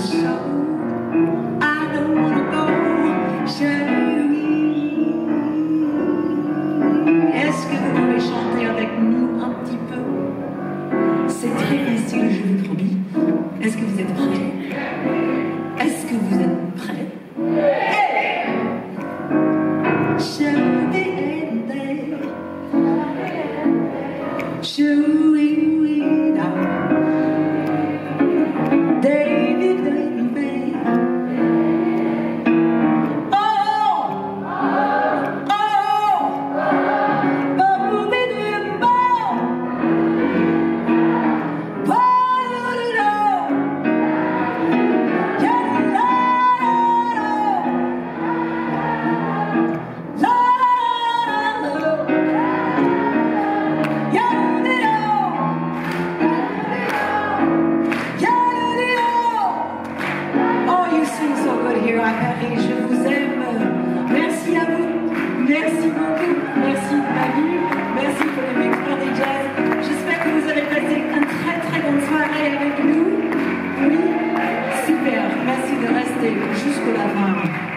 Est-ce que vous voulez chanter avec nous un petit peu? C'est très difficile, je vous promets. Est-ce que vous êtes prêts? Est-ce que vous êtes prêts? À Paris, je vous aime. Merci à vous, merci beaucoup, merci Manu, merci pour les victoires des jazz. J'espère que vous avez passé une très très bonne soirée avec nous. Oui, super, merci de rester jusqu'au la fin.